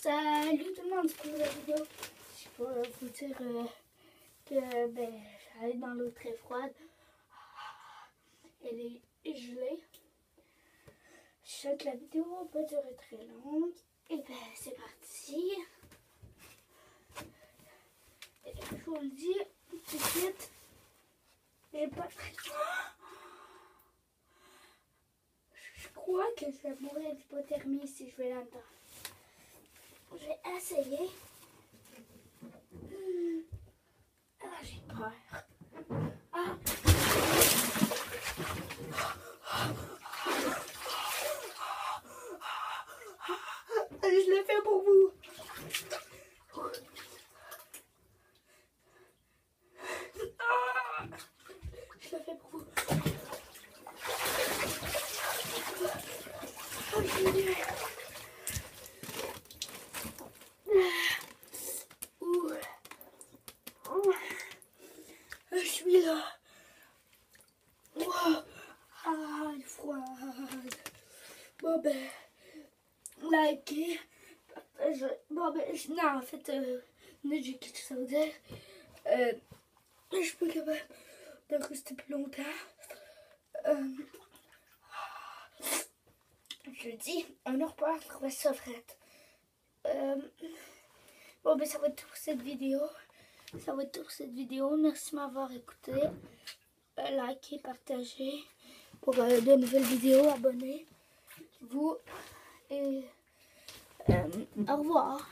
Salut tout le monde, c'est pour la vidéo? Je vais vous dire euh, que ben, j'allais dans l'eau très froide. Elle est gelée. Je sais que la vidéo va durer très longue. Et ben c'est parti. Et je vous le dis tout de suite. Est pas très... Je crois que je vais mourir d'hypothermie si je vais là-dedans. Ah, j'ai peur. Ah. Je le fais pour vous. Ah. Je le fais pour vous. Oh, j'ai mieux. Ouh. Oh. Je suis là. Wow. Ah, elle est froide. Bon ben, likez, partagez. Bon ben, je- non, en fait, euh, quelque chose à vous dire. Euh, je suis pas capable de rester plus longtemps. Euh, je dis, on en reparle, trouver ça frette. Euh, bon, ben, ça va être tout pour cette vidéo. Ça va être tout pour cette vidéo. Merci de m'avoir écouté. Euh, likez, partagez pour euh, de nouvelles vidéos. Abonnez-vous. Et euh, au revoir.